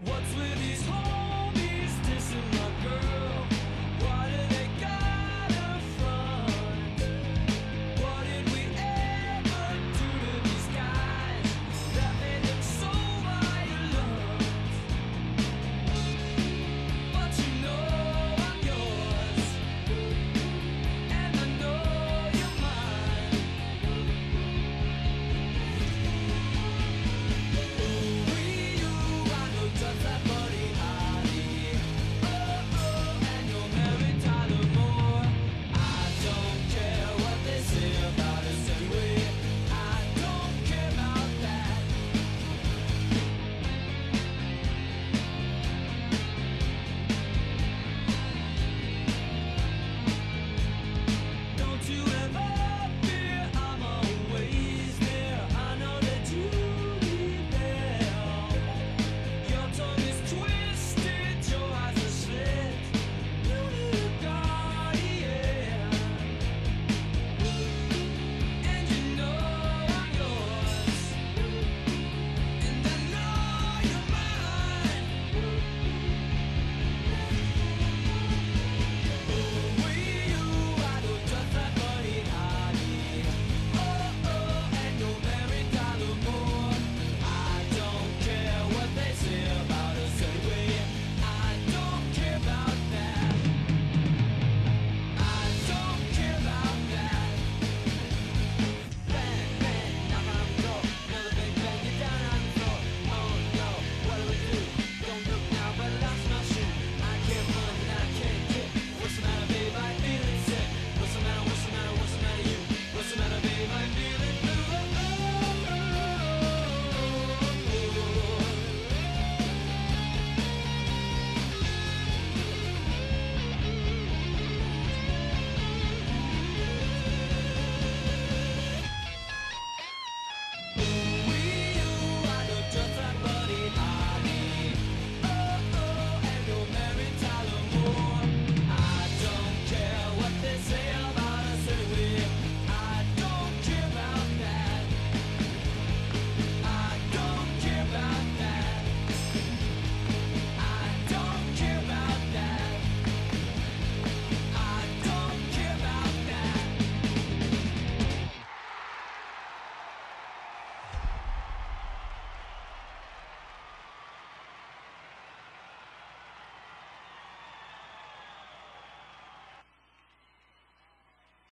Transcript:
What's with you?